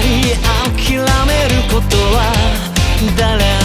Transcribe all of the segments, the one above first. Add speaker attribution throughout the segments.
Speaker 1: り諦めることは誰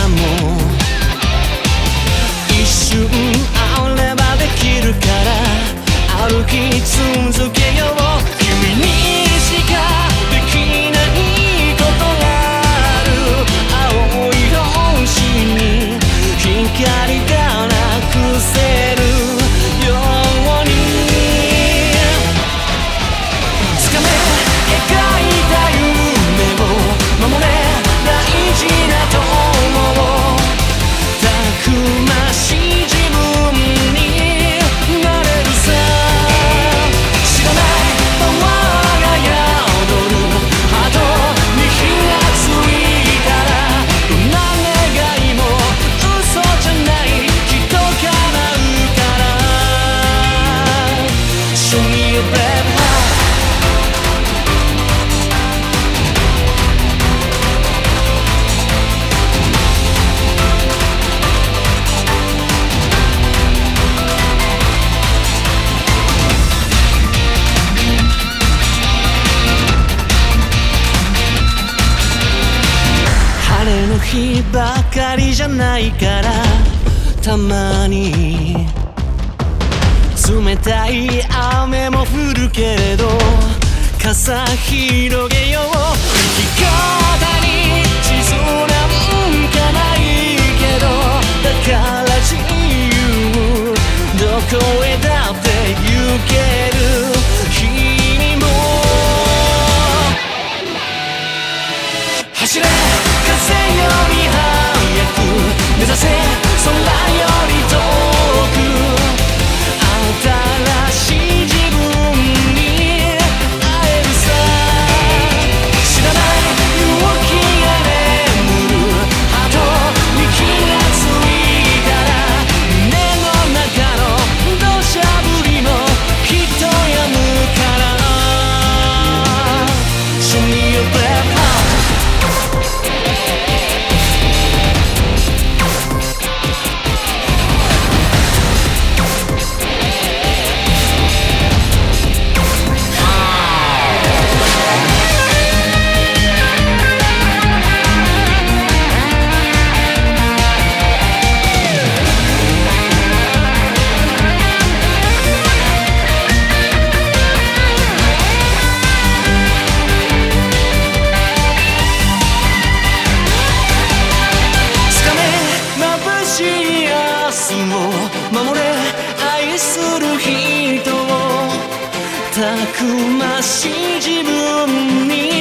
Speaker 1: ばかりじゃないからたまに冷たい雨も降るけれど傘広げよう。生き方に地図なんかないけどだから自由。どこへだって行ける。たくましい自分に